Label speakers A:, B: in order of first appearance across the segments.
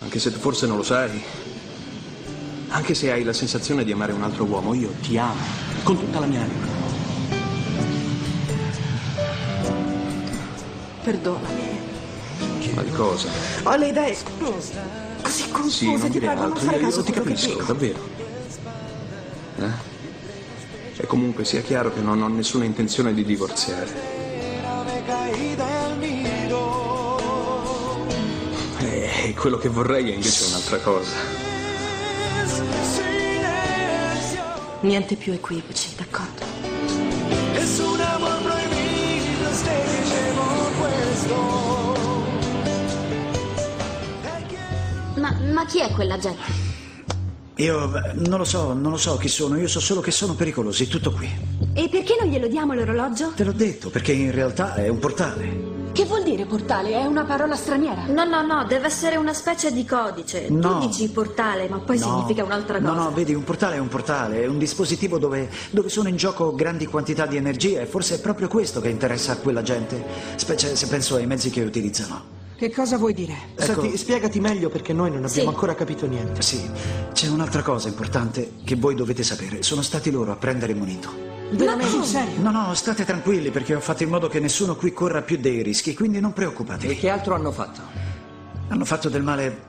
A: Anche se tu forse non lo sai. Anche se hai la sensazione di amare un altro uomo, io ti amo. Con tutta la mia anima.
B: Perdonami.
A: Ma di cosa?
B: Ho le idee così confuse,
A: Sì, non
B: ti prego, non
A: altro.
B: fare
A: Io,
B: caso
A: io ti capisco, davvero. Eh? E comunque sia chiaro che non ho nessuna intenzione di divorziare. E quello che vorrei è invece un'altra cosa.
B: Niente più equivoci, d'accordo?
C: Ma, ma chi è quella gente?
D: Io non lo so, non lo so chi sono, io so solo che sono pericolosi, tutto qui.
C: E perché non glielo diamo l'orologio?
D: Te l'ho detto, perché in realtà è un portale.
B: Che vuol dire portale? È una parola straniera.
C: No, no, no, deve essere una specie di codice.
D: No.
C: Tu dici portale, ma poi
D: No.
C: significa un'altra cosa.
D: No, no, vedi, un portale è un portale, è un dispositivo dove, dove sono in gioco grandi quantità di energia e forse è proprio questo che interessa a quella gente, specie se penso ai mezzi che utilizzano.
E: Che cosa vuoi dire?
D: Ecco.
E: Senti, spiegati meglio perché noi non abbiamo
C: Sì.
E: ancora capito niente.
D: Sì, c'è un'altra cosa importante che voi dovete sapere. Sono stati loro a prendere Monito.
E: Veramente? Sul serio?
D: No, no, state tranquilli perché ho fatto in modo che nessuno qui corra più dei rischi, quindi non
F: E
D: preoccupatevi.
F: che altro hanno fatto?
D: Hanno fatto del male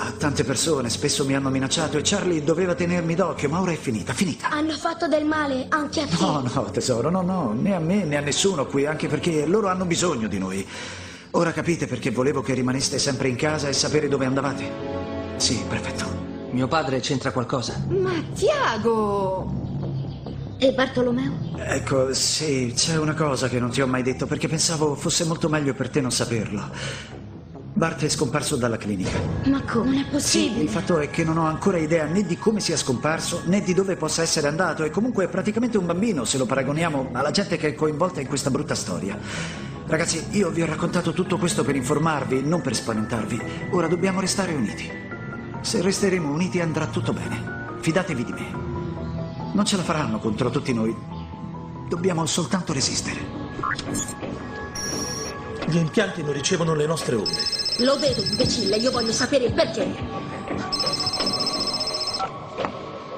D: a tante persone, spesso mi hanno minacciato e Charlie doveva tenermi d'occhio, ma ora è finita, finita.
C: Hanno fatto del male anche a te.
D: No, no, tesoro, no, no, né a me né a nessuno qui, anche perché loro hanno bisogno di noi. Ora capite perché volevo che rimaneste sempre in casa e sapere dove andavate? Sì, perfetto.
F: Mio padre c'entra qualcosa?
B: Ma Tiago!
C: E Bartolomeo?
D: Ecco, sì, c'è una cosa che non ti ho mai detto perché pensavo fosse molto meglio per te non saperlo. Bart è scomparso dalla clinica.
C: Ma come? È possibile.
D: Il fatto è che non ho ancora idea né di come sia scomparso né di dove possa essere andato e comunque è praticamente un bambino se lo paragoniamo alla gente che è coinvolta in questa brutta storia. Ragazzi, io vi ho raccontato tutto questo per informarvi, non per spaventarvi. Ora dobbiamo restare uniti. Se resteremo uniti andrà tutto bene. Fidatevi di me. Non ce la faranno contro tutti noi. Dobbiamo soltanto resistere.
G: Gli impianti non ricevono le nostre onde.
C: Lo vedo, imbecille, io voglio sapere il perché.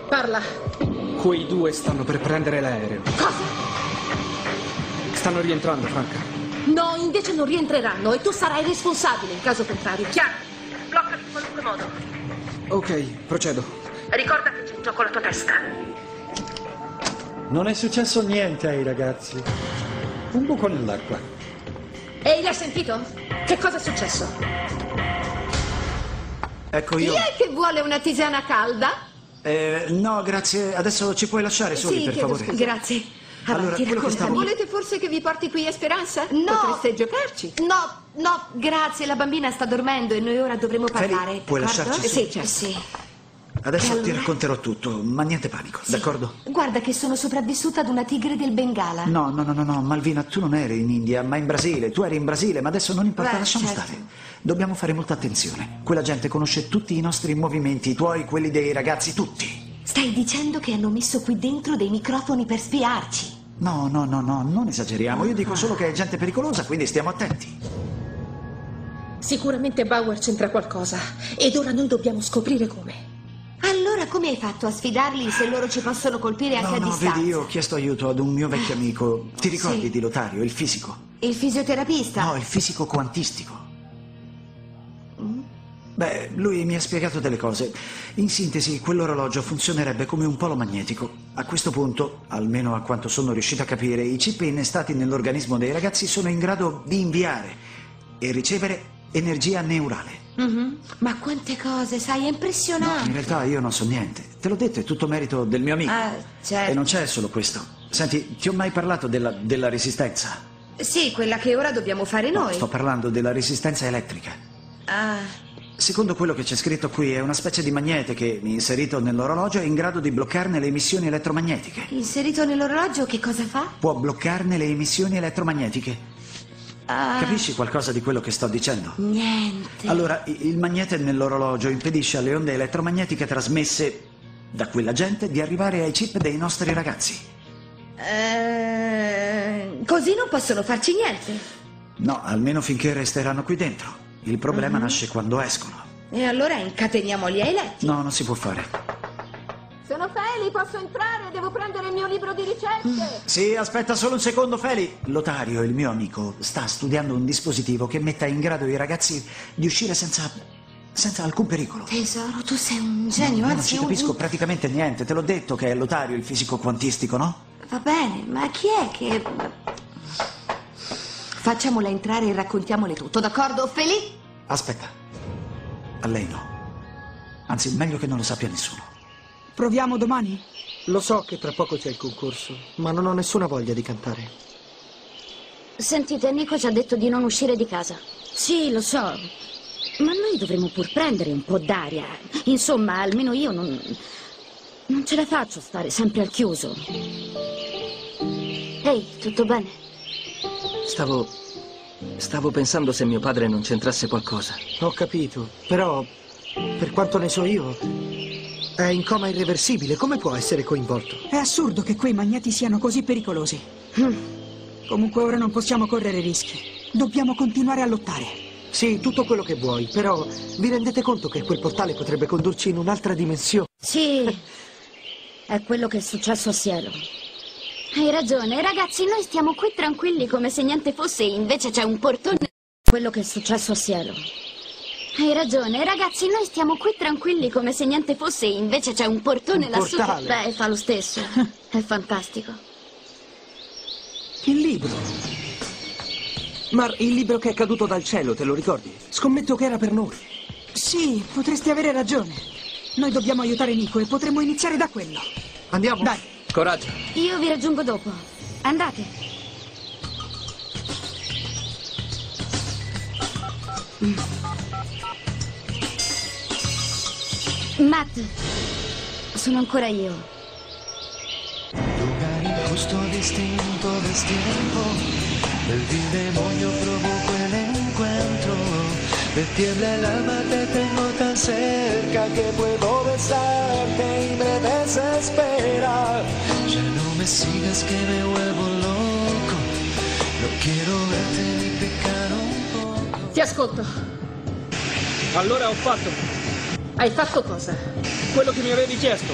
B: Parla.
H: Quei due stanno per prendere l'aereo.
C: Cosa?
H: Stanno rientrando, Franca.
C: No, invece non rientreranno e tu sarai responsabile in caso contrario. Chiaro? Bloccali in qualunque modo.
H: Ok, procedo.
C: Ricorda che c'è in gioco la tua testa.
I: Non è successo niente ai ragazzi. Un buco nell'acqua.
C: Ehi, l'hai sentito? Che cosa è successo?
D: Ecco
B: Chi
D: io.
B: è che vuole una tisana calda?
D: Eh, no, grazie. Adesso ci puoi lasciare soli,
B: sì,
D: per favore.
B: scusa.
C: Grazie.
D: Allora,
C: Avanti,
D: quello che
C: raccontami.
D: stavo-
B: Volete forse che vi porti qui a Speranza?
C: No.
B: Potreste giocarci.
C: No, no, grazie, la bambina sta dormendo e noi ora dovremo
D: Feli,
C: parlare.
D: puoi
C: d'accordo?
D: lasciarci
C: Sì, certo. Sì.
D: Adesso
C: E
D: ti
C: allora?
D: racconterò tutto, ma niente panico, d'accordo?
C: Guarda che sono sopravvissuta ad una tigre del Bengala.
D: No, no, no, no, no, Malvina, tu non eri in India, ma in Brasile. Tu eri in Brasile, ma adesso non importa,
C: Beh,
D: lasciamo
C: certo.
D: stare. Dobbiamo fare molta attenzione. Quella gente conosce tutti i nostri movimenti, i tuoi, quelli dei ragazzi, tutti.
C: Stai dicendo che hanno messo qui dentro dei microfoni per spiarci?
D: No, no, no, no, non esageriamo. Io dico solo che è gente pericolosa, quindi stiamo attenti.
B: Sicuramente Bauer c'entra qualcosa. Ed ora noi dobbiamo scoprire come.
C: Come hai fatto a sfidarli se loro ci possono colpire anche
D: No,
C: a
D: no,
C: distanza?
D: vedi, io ho chiesto aiuto ad un mio vecchio amico. Ti ricordi
C: Sì.
D: di Lotario, il fisico?
C: Il fisioterapista?
D: No, il fisico quantistico. Beh, lui mi ha spiegato delle cose. In sintesi, quell'orologio funzionerebbe come un polo magnetico. A questo punto, almeno a quanto sono riuscito a capire, i chip innestati nell'organismo dei ragazzi sono in grado di inviare e ricevere energia neurale.
C: Mhm. Ma quante cose, sai, è
D: In
C: impressionante.
D: realtà io non so niente. Te l'ho detto, è tutto merito del mio amico.
C: Ah, certo.
D: E non c'è solo questo. Senti, ti ho mai parlato della, della resistenza?
C: Sì, quella che ora dobbiamo fare
D: No,
C: noi.
D: sto parlando della resistenza elettrica.
C: Ah,
D: Secondo quello che c'è scritto qui, è una specie di magnete che, inserito nell'orologio, è in grado di bloccarne le emissioni elettromagnetiche.
C: inserito nell'orologio che cosa fa?
D: Può bloccarne le emissioni elettromagnetiche.
C: Ah,
D: Capisci qualcosa di quello che sto dicendo?
C: niente.
D: Allora, il magnete nell'orologio impedisce alle onde elettromagnetiche trasmesse da quella gente di arrivare ai chip dei nostri ragazzi.
C: Eh, così non possono farci niente.
D: No, almeno finché resteranno qui dentro. Il problema nasce quando escono.
J: E allora incateniamoli ai letti.
D: No, non si può fare.
B: Sono Feli, posso entrare? Devo prendere il mio libro di ricette.
D: Sì, aspetta solo un secondo, Feli. Lotario, il mio amico, sta studiando un dispositivo che metta in grado i ragazzi di uscire senza. senza alcun pericolo.
J: Tesoro, tu sei un genio,
D: Io non
J: anzi
D: ci
J: un...
D: capisco praticamente niente. Te l'ho detto che è Lotario il fisico quantistico, no?
J: Va bene, ma chi è che... Facciamola entrare e raccontiamole tutto, d'accordo, Feli?
D: Aspetta. A lei no. Anzi, meglio che non lo sappia nessuno.
K: Proviamo domani? Lo so che tra poco c'è il concorso, ma non ho nessuna voglia di cantare.
L: Sentite, Nico ci ha detto di non uscire di casa.
M: Sì, lo so. Ma noi dovremmo pur prendere un po' d'aria. Insomma, almeno io non. Non ce la faccio stare sempre al chiuso.
L: Ehi, tutto bene?
F: Stavo. Stavo pensando se mio padre non c'entrasse qualcosa.
K: Ho capito, però, per quanto ne so io, è in coma irreversibile. Come può essere coinvolto?
N: È assurdo che quei magneti siano così pericolosi.
K: Hm.
N: Comunque ora non possiamo correre rischi. Dobbiamo continuare a lottare.
K: Sì, tutto quello che vuoi, però vi rendete conto che quel portale potrebbe condurci in un'altra dimensione?
M: Sì, è quello che è successo a Cielo.
L: Hai ragione, ragazzi, noi stiamo qui tranquilli come se niente fosse e invece c'è un portone.
M: Quello che è successo a Cielo.
L: Hai ragione, ragazzi, noi stiamo qui tranquilli come se niente fosse e invece c'è un portone
K: Un
L: lassù.
K: portale?
L: Beh, fa lo stesso. È fantastico.
K: Il libro. Mar, il libro che è caduto dal cielo, te lo ricordi? Scommetto che era per noi.
N: Sì, potresti avere ragione. Noi dobbiamo aiutare Nico e potremmo iniziare da quello.
K: Andiamo?
N: Dai.
F: Coraggio.
M: Io vi raggiungo dopo. Andate. Matt, sono ancora io.
A: Lugar injusto, distinto, destiempo. El vil demonio provocó el encuentro. De tiembla el alma, te tengo tan cerca que puedo besarte y me desespera. Ya no me sigas que me vuelvo loco. No quiero verte ni pecar un poco.
B: Ti ascolto.
H: Allora ho fatto
B: Hai fatto cosa?
H: quello che mi avevi chiesto.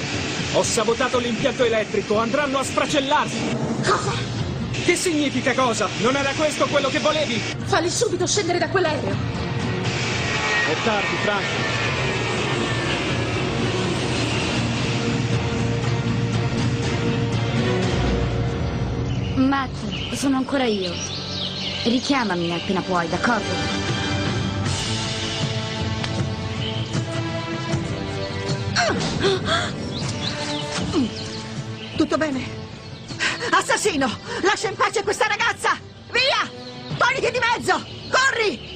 H: Ho sabotato l'impianto elettrico, andranno a sfracellarsi.
B: Cosa?
H: Che significa cosa? Non era questo quello che volevi?
B: Falli subito scendere da quell'aereo.
H: È tardi, Frank.
M: Matt, sono ancora io. Richiamami appena puoi, d'accordo?
J: Tutto bene? Assassino! Lascia in pace questa ragazza! Via! Togliti di mezzo! Corri!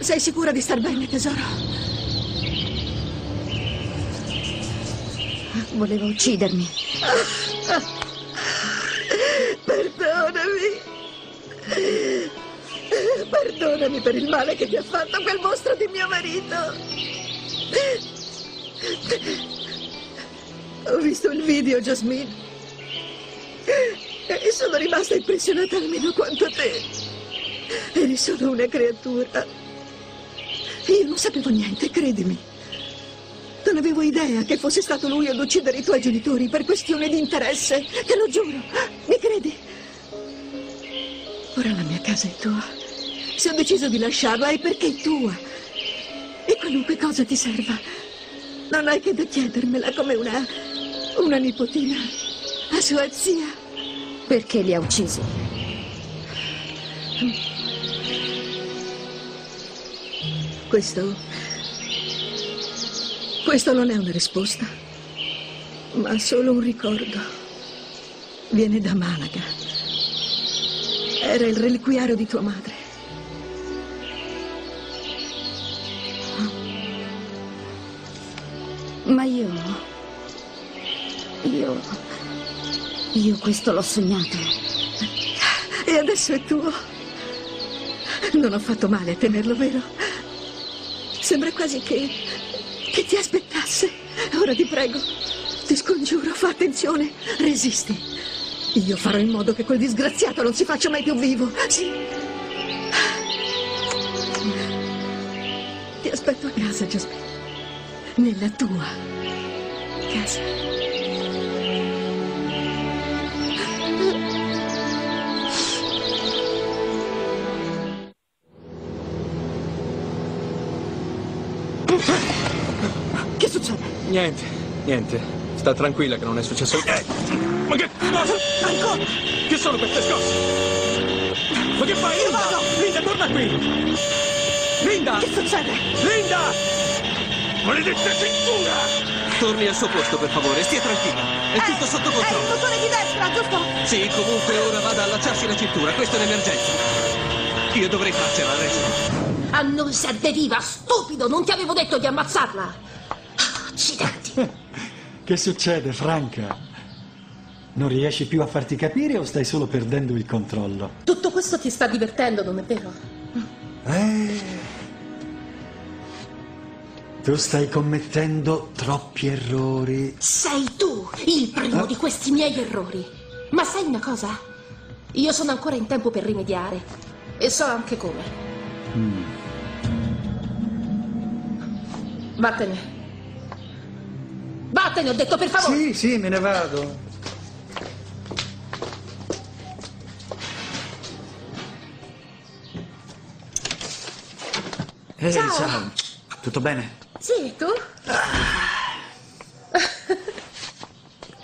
J: Sei sicura di star bene, tesoro?
M: Volevo uccidermi.
J: Perdonami per il male che ti ha fatto quel mostro di mio marito. Ho visto il video, Jasmine. E sono rimasta impressionata almeno quanto te. Eri solo una creatura. Io non sapevo niente, credimi. Non avevo idea che fosse stato lui ad uccidere i tuoi genitori per questione di interesse. Te lo giuro. Mi credi? Ora la mia casa è tua. Se ho deciso di lasciarla è perché è tua. E qualunque cosa ti serva, non hai che da chiedermela come una. una nipotina a sua zia.
M: Perché li ha uccisi?
J: Questo. Questo non è una risposta, ma solo un ricordo. Viene da Malaga. Era il reliquiario di tua madre.
M: Ma io... Io... Io questo l'ho sognato.
J: E adesso è tuo. Non ho fatto male a tenerlo, vero? Sembra quasi che... che ti aspettasse. Ora ti prego, ti scongiuro, fa attenzione, resisti. Io farò in modo che quel disgraziato non si faccia mai più vivo. Sì. Ti aspetto a casa, Giuseppe. Nella tua casa. Che succede?
O: Niente, niente. Sta tranquilla che non è successo niente. Ma che cosa?
J: Ancora!
O: Che sono queste scosse? Ma che fai?
J: Io
O: Linda?
J: vado!
O: Linda, torna qui! Linda!
J: Che succede?
O: Linda! Maledetta cintura!
K: Torni al suo posto, per favore, stia tranquilla. È tutto sotto
J: È il
K: controllo.
J: motore di destra, giusto?
K: Sì, comunque ora vada a allacciarsi la cintura, questa è un'emergenza. Io dovrei farcela, Regina.
B: A noi serve viva, stupido! Non ti avevo detto di ammazzarla! Accidenti!
I: Che succede, Franca? Non riesci più a farti capire o stai solo perdendo il controllo?
B: Tutto questo ti sta divertendo, non è vero?
I: Eh. Tu stai commettendo troppi errori.
B: Sei tu il primo di questi miei errori. Ma sai una cosa? Io sono ancora in tempo per rimediare. E so anche come.
I: Mm.
B: Vattene. Vattene, ho detto per favore.
D: Sì, sì, me ne vado. Ehi,
B: Ciao.
D: ciao. Tutto bene?
B: Sì, tu?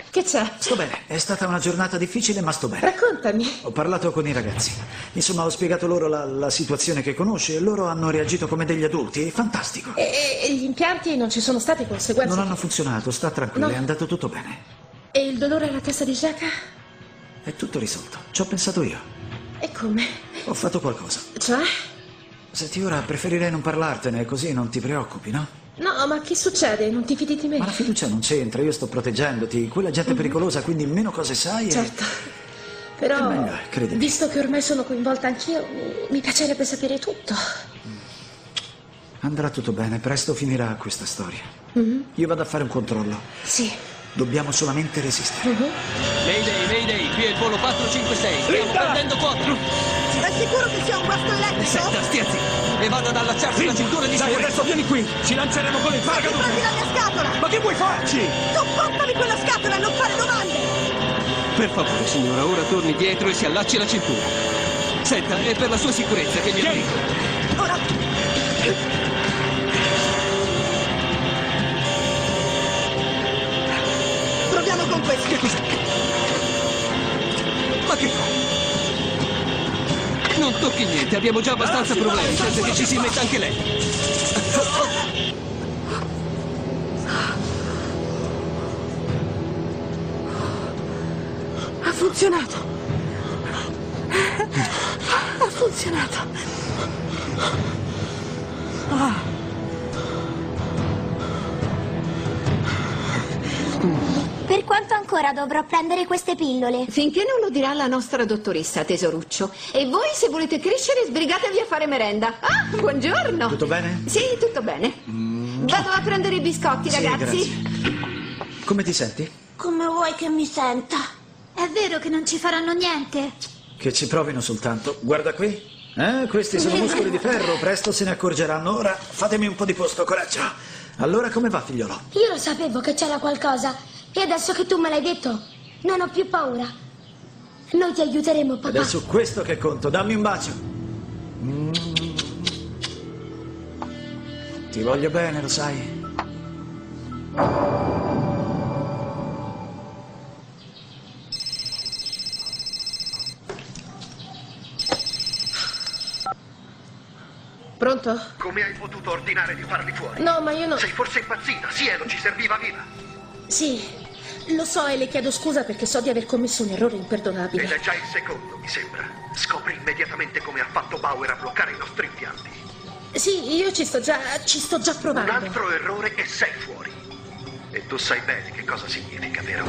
B: che c'è?
D: Sto bene. È stata una giornata difficile, ma sto bene.
B: Raccontami.
D: Ho parlato con i ragazzi. Insomma, ho spiegato loro la, la situazione che conosci e loro hanno reagito come degli adulti. Fantastico.
B: E, e gli impianti non ci sono state conseguenze?
D: Non hanno funzionato, sta tranquilla,
B: No.
D: è andato tutto bene.
B: E il dolore alla testa di Jacka?
D: È tutto risolto. Ci ho pensato io.
B: E come?
D: Ho fatto qualcosa.
B: Cioè?
D: Senti, ora preferirei non parlartene, così non ti preoccupi, no?
B: No, ma che succede? Non ti fidi di me?
D: Ma la fiducia non c'entra, io sto proteggendoti. Quella gente è mm. pericolosa, quindi meno cose sai.
B: Certo. E...
D: Però, meglio, credimi.
B: visto che ormai sono coinvolta anch'io, mi piacerebbe sapere tutto. Mm.
D: Andrà tutto bene, presto finirà questa storia.
B: Mm-hmm.
D: Io vado a fare un controllo.
B: Sì.
D: Dobbiamo solamente resistere.
B: Mm-hmm.
K: Mayday, Mayday, qui è il volo 456. Stiamo
O: Linda!
K: perdendo
J: 4 sicuro che sia un guasto elettrico?
K: Senta, stia zitto. E vado ad allacciarsi la cintura di
O: Dai,
K: sicurezza.
O: adesso vieni qui! Ci lanceremo con il paracadute!
J: prendi la mia scatola!
O: Ma che vuoi farci?
J: Tu portami quella scatola e non fare domande!
K: Per favore, signora, ora torni dietro e si allacci la cintura. Senta, è per la sua sicurezza che glielo
O: Vieni.
K: dico.
J: Ora... Proviamo con questo.
K: Che cos'è? Non tocchi niente, abbiamo già abbastanza
O: Ah,
K: problemi senza
O: vai,
K: che ci si metta anche lei.
J: Ha funzionato. Ha funzionato. Ah.
L: Quanto ancora dovrò prendere queste pillole?
C: Finché non lo dirà la nostra dottoressa, tesoruccio. E voi, se volete crescere, sbrigatevi a fare merenda. Ah, buongiorno.
D: Tutto bene?
C: Sì, tutto bene. Vado a prendere i biscotti,
D: Sì,
C: ragazzi.
D: Come ti senti?
L: Come vuoi che mi senta? È vero che non ci faranno niente?
D: Che ci provino soltanto. Guarda qui. Eh, questi sono muscoli di ferro, presto se ne accorgeranno. Ora fatemi un po' di posto, coraggio. Allora come va, figliolo?
L: Io lo sapevo che c'era qualcosa. E adesso che tu me l'hai detto, non ho più paura. Noi ti aiuteremo, papà.
D: Ed è su questo che conto. Dammi un bacio. Mm. Ti voglio bene, lo sai.
B: Pronto?
P: Come hai potuto ordinare di farli fuori?
B: No, ma io non...
P: Sei forse impazzita? Sì, e non ci serviva viva.
B: Sì, lo so e le chiedo scusa perché so di aver commesso un errore
P: Ed
B: imperdonabile.
P: è già il secondo, mi sembra. Scopri immediatamente come ha fatto Bauer a bloccare i nostri impianti.
B: Sì, io ci sto già... ci sto già
P: Un
B: provando.
P: altro errore e sei fuori. E tu sai bene che cosa significa, vero?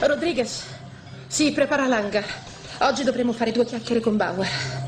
B: Rodriguez, sì, prepara l'hangar. Oggi dovremo fare due chiacchiere con Bauer.